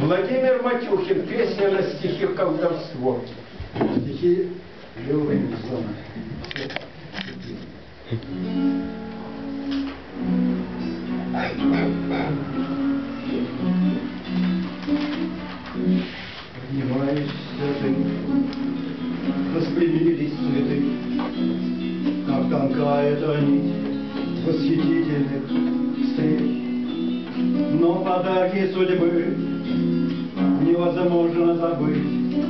Владимир Матюхин, песня на стихи колдовство. Стихи Лёвы Нельсона. Поднимаешься ты, распрямились цветы, Как тонкая эта нить восхитительных. Но подарки судьбы невозможно забыть,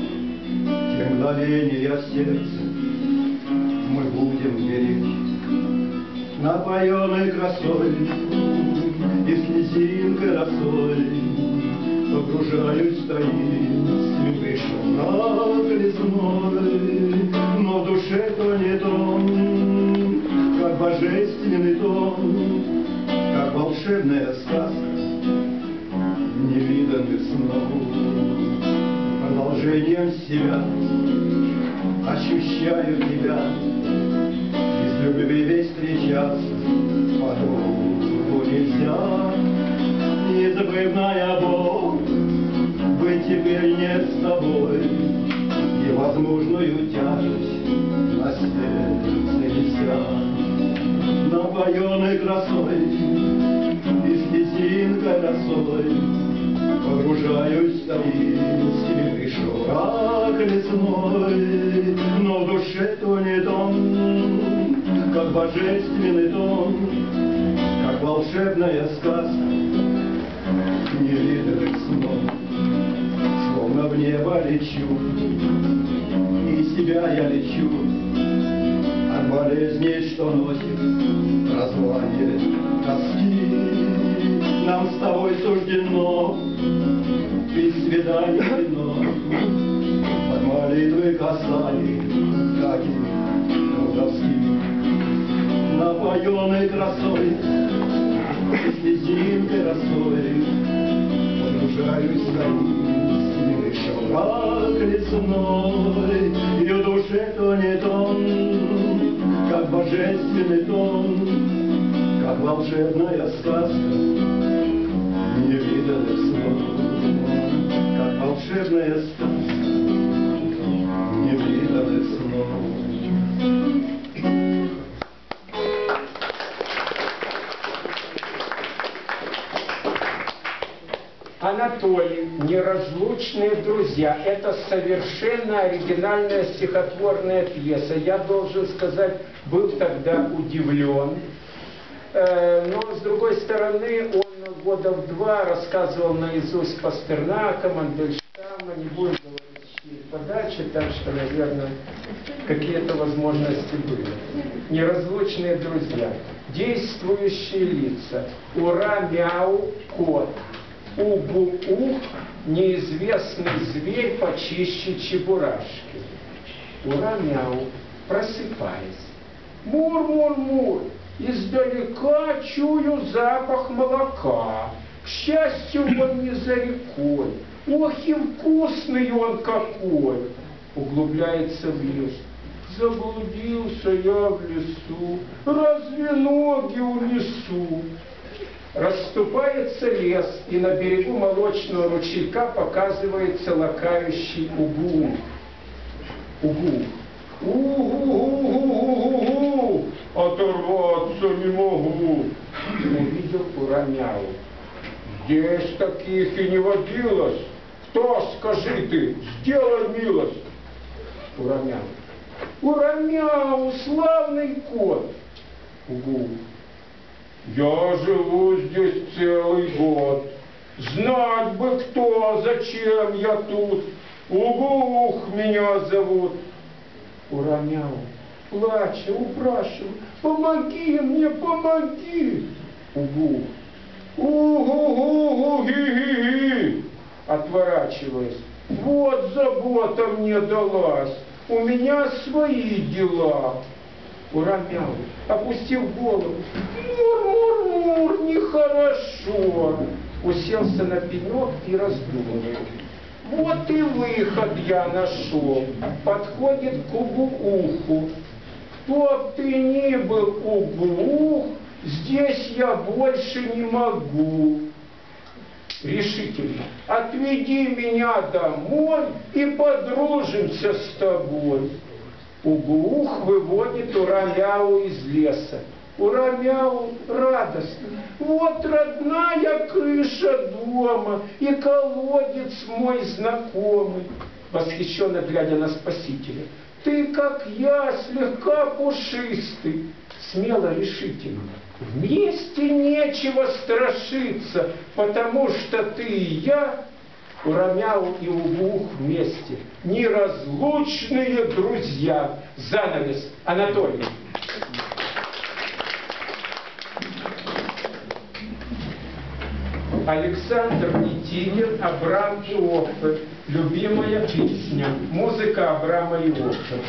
Те мгновения в сердце мы будем беречь. Напоенной красой и слезинкой росой Погружаюсь в таинственный шумак лесной, Но в душе то не тон, как божественный тон, Как волшебная сказка невиданных снов. Продолжением себя ощущаю тебя, Из любви весь встречаться по-другому нельзя. Незабывная боль, быть теперь не с тобой, И возможную тяжесть на сердце неся. Напоенной красой и слезинкой росой Погружаюсь в таинственный шурак лесной, Но в душе тонет он, как божественный тон, Как волшебная сказка невиданных снов. Словно в небо лечу, и себя я лечу От болезней, что носит название тоски. Нам с тобой суждено Напоенной красой, слезинкой росой, Погружаюсь в таинственный шелк лесной, И в душе тонет он, как божественный тон, Как волшебная сказка невиданных снов, Как волшебная сказка Анатолий, неразлучные друзья. Это совершенно оригинальная стихотворная пьеса. Я должен сказать, был тогда удивлен. Э, Но, с другой стороны, он года в два рассказывал наизусть Пастернака, Мандельштама, не будем говорить, подачи, так что, наверное, какие-то возможности были. Неразлучные друзья. Действующие лица. Ура, мяу, кот. Угу-ух, неизвестный зверь почище чебурашки. Ура-мяу, просыпаясь. Мур-мур-мур, издалека чую запах молока. К счастью, он не за рекой. Ох и вкусный он какой! Углубляется в лес. Заблудился я в лесу, разве ноги унесу? Расступается лес, и на берегу молочного ручейка показывается лакающий угу. Угу. Угу-гу-гу-гу-гу, оторваться не могу. Увидел Урамяу. Здесь таких и не водилось. Кто, скажи ты, сделай милость. Урамяу. Урамяу, славный кот. Угу. Я живу здесь целый год. Знать бы кто, зачем я тут. Угух меня зовут. Уронял, плача, упрашивая, помоги мне, помоги. Угух. Угу-гу-гу-ги-ги-ги. Отворачиваясь. Вот забота мне далась. У меня свои дела. Урамял, опустив голову. Мур-мур-мур, нехорошо. Уселся на пенек и раздумывает. Вот и выход я нашел. Подходит к угу-уху. Кто б ты ни был, угу, здесь я больше не могу. решительно. Отведи меня домой и подружимся с тобой. Углух выводит Урамяу из леса. Урамяу радостно. Вот родная крыша дома и колодец мой знакомый. Восхищенно глядя на спасителя. Ты, как я, слегка пушистый. Смело, решительно. Вместе нечего страшиться, потому что ты и я Урамяу и Угух вместе. Неразлучные друзья. Занавес. Анатолий. Александр Нитинин, Абрам и Оффе. Любимая песня. Музыка Абрама и Оффе.